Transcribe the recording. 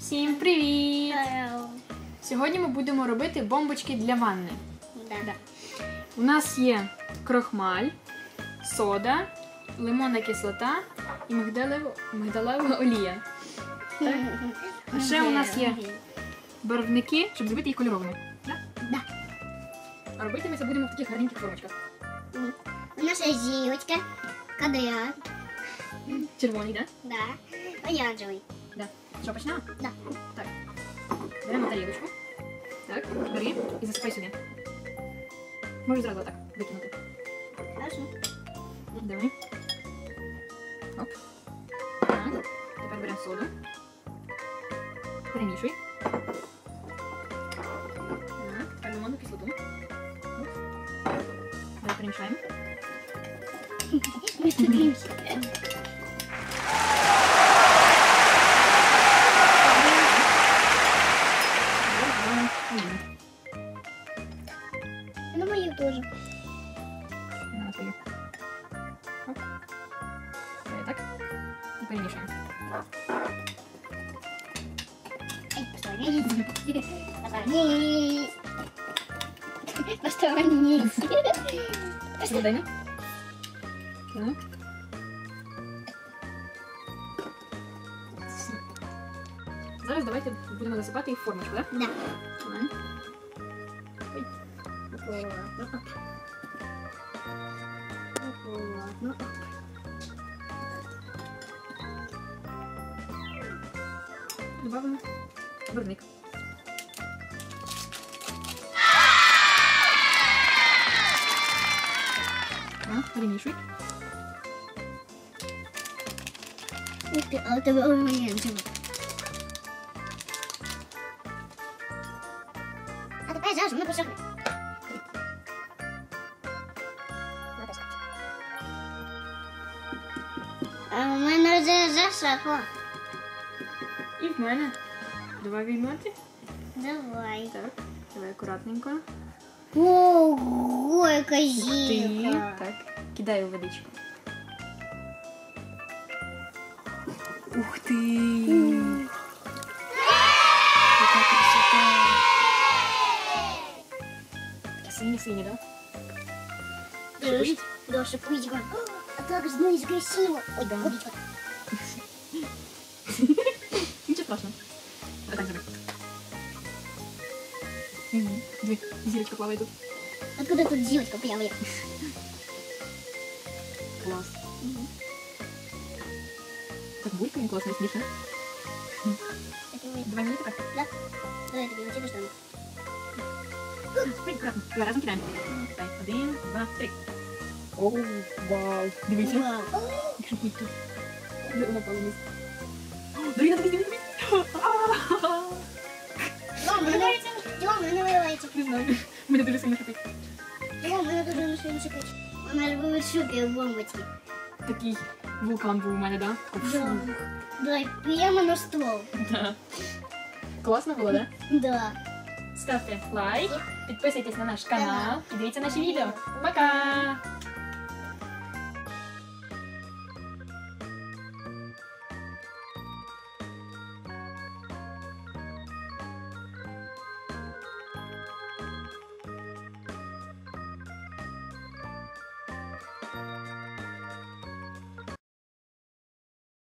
Всім привіт! Сьогодні ми будемо робити бомбочки для ванни. Да. Да. У нас є крохмаль, сода, лимонна кислота і мигдалева, мигдалева олія. Так? А ще у нас є барвники, щоб зробити їх кольоровими. Да? Да. А робити ми це будемо в таких гарненьких формочках. У нас є зірочка, квадрат, Червоний, так? да, оранжевий. Да? Да. Що, почнемо? Да. Так. Беремо тарілочку. Так, бери і засипай сюди. Можеш зразу так викинути. Хорошо. Давай. Оп. Так. Тепер беремо соду. Перемішуй. Так, тепер лимонну кислоту. Оп. Давай перемішаємо. Ми 4. Оп. Делаю так. И перемешиваем. Посторонись. Посторонись. Посторонись. Посторонись. Ну. Зараз давайте будемо засипати і формочку, так? Да? Так. Да. Ой. Акуратно. Оп. Акуратно. Оп. Добавимо барвник. Так, перемішуй. Ух ты, а это оранжевый. А тепер зараз ми посохне. А у мене вже засохло. І в мене. Давай виймати. Давай. Так, давай акуратненько. Ого, яка Ти. зірка. Так, кидай у водичку. Ух ти! Яка красота! Таке сині-сині, да? Шипить? Да, шипить. О, А как знаешь, красиво. Ой, Да. водичка. Нічого страшного. А так зроби. Угу. Дві, зірочка плаває тут. Откуда тут зірочка появилась? Клас. Так булькає класно, смішно. Это мы- Два минути так. Да. Давай, я тебе вот это что ли? Ой, аккуратно. Давай разом кидаємо. Давай, один, два, три. Оу, вау. Дивися. Вау. Якщо кулька. Де вона вниз. Дарина, дивись, дивись, дивись. А, Дом, мене Дом, мене виливається. Не знаю. Мене дуже сильно шипить. Дом, мене дуже не сильно шипить. Вона ж буде шукає в бомбочці. Такий вулкан був у мене, да? Да. Давай, прямо на ствол. Да. Класно було, да? Да. Ставте лайк, підписуйтесь на наш канал і дивіться наші відео. Пока!